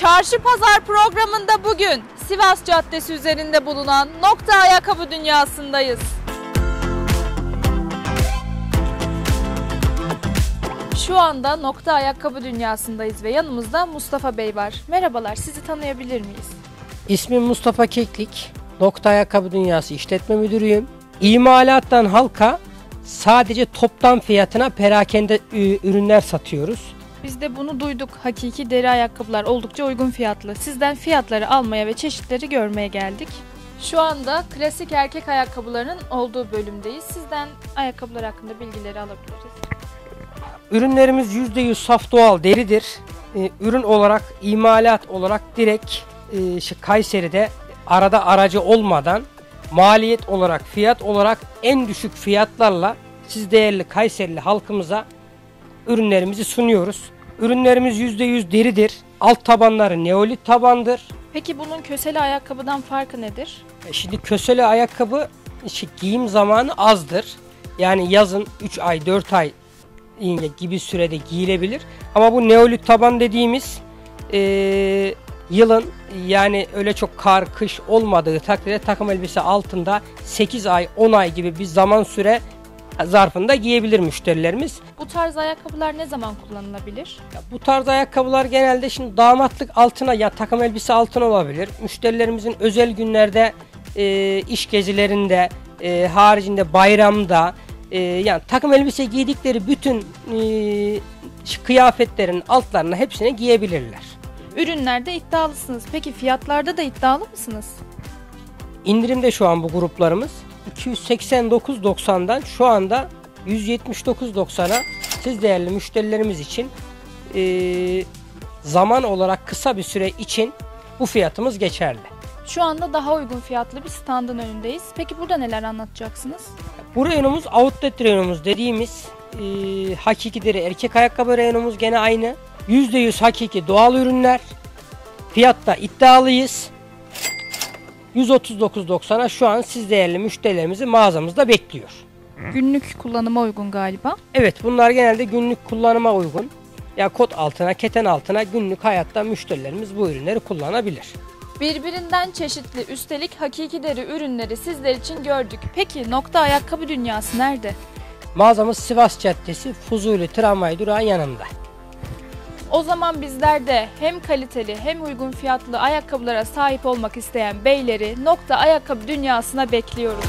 Çarşı Pazar programında bugün Sivas Caddesi üzerinde bulunan Nokta Ayakkabı Dünyası'ndayız. Şu anda Nokta Ayakkabı Dünyası'ndayız ve yanımızda Mustafa Bey var. Merhabalar, sizi tanıyabilir miyiz? İsmim Mustafa Keklik. Nokta Ayakkabı Dünyası İşletme Müdürüyüm. İmalattan halka sadece toptan fiyatına perakende ürünler satıyoruz. Biz de bunu duyduk. Hakiki deri ayakkabılar oldukça uygun fiyatlı. Sizden fiyatları almaya ve çeşitleri görmeye geldik. Şu anda klasik erkek ayakkabılarının olduğu bölümdeyiz. Sizden ayakkabılar hakkında bilgileri alabiliriz. Ürünlerimiz %100 saf doğal deridir. Ee, ürün olarak, imalat olarak direkt e, şu Kayseri'de arada aracı olmadan maliyet olarak, fiyat olarak en düşük fiyatlarla siz değerli Kayserili halkımıza ürünlerimizi sunuyoruz. Ürünlerimiz %100 deridir. Alt tabanları neolit tabandır. Peki bunun köseli ayakkabıdan farkı nedir? E, Şimdi kösele ayakkabı işte giyim zamanı azdır. Yani yazın 3 ay 4 ay gibi sürede giyilebilir. Ama bu neolit taban dediğimiz e, yılın yani öyle çok kar kış olmadığı takdirde takım elbise altında 8 ay 10 ay gibi bir zaman süre zarfında giyebilir müşterilerimiz. Bu tarz ayakkabılar ne zaman kullanılabilir? Ya bu tarz ayakkabılar genelde şimdi damatlık altına ya takım elbise altına olabilir. Müşterilerimizin özel günlerde e, iş gezilerinde e, haricinde bayramda e, yani takım elbise giydikleri bütün e, kıyafetlerin altlarına hepsine giyebilirler. Ürünlerde iddialısınız. Peki fiyatlarda da iddialı mısınız? İndirimde şu an bu gruplarımız 289.90'dan şu anda 179.90'a siz değerli müşterilerimiz için e, zaman olarak kısa bir süre için bu fiyatımız geçerli. Şu anda daha uygun fiyatlı bir standın önündeyiz. Peki burada neler anlatacaksınız? Bu reyonumuz outlet reyonumuz dediğimiz e, hakiki deri erkek ayakkabı reyonumuz gene aynı. %100 hakiki doğal ürünler. Fiyatta iddialıyız. 139.90'a şu an siz değerli müşterilerimizi mağazamızda bekliyor. Günlük kullanıma uygun galiba. Evet bunlar genelde günlük kullanıma uygun. Ya kot altına, keten altına günlük hayatta müşterilerimiz bu ürünleri kullanabilir. Birbirinden çeşitli üstelik hakiki deri ürünleri sizler için gördük. Peki nokta ayakkabı dünyası nerede? Mağazamız Sivas Caddesi Fuzuli tramvay durağın yanında. O zaman bizler de hem kaliteli hem uygun fiyatlı ayakkabılara sahip olmak isteyen beyleri nokta ayakkabı dünyasına bekliyoruz.